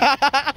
Ha ha ha!